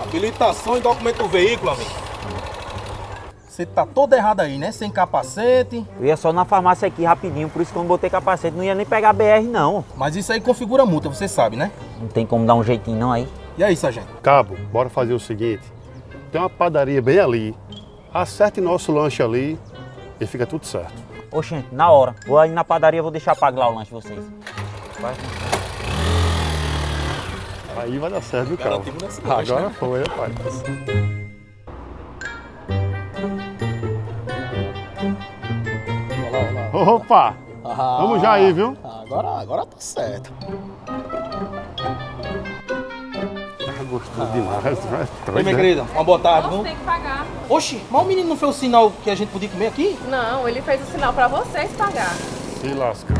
Habilitação e documento do veículo, amigo. Você tá todo errado aí, né? Sem capacete. Eu ia só na farmácia aqui rapidinho, por isso que eu não botei capacete. Não ia nem pegar BR, não. Mas isso aí configura multa, você sabe, né? Não tem como dar um jeitinho, não, aí. E aí, sargento? Cabo, bora fazer o seguinte. Tem uma padaria bem ali. Acerte nosso lanche ali e fica tudo certo. Oxente, na hora. Vou aí na padaria, vou deixar pago lá o lanche de vocês. Vai. Aí vai dar certo, viu, nesse lanche, Agora né? foi, rapaz. Olha lá, olha lá. Opa! Ah, Vamos já aí, viu? Agora, agora tá certo. Ah, Gostou demais. vai, Oi, minha né? querida, uma boa tarde, Você viu? tem que pagar. Oxi, mas o menino não fez o sinal que a gente podia comer aqui? Não, ele fez o sinal pra vocês pagar. Se lascar.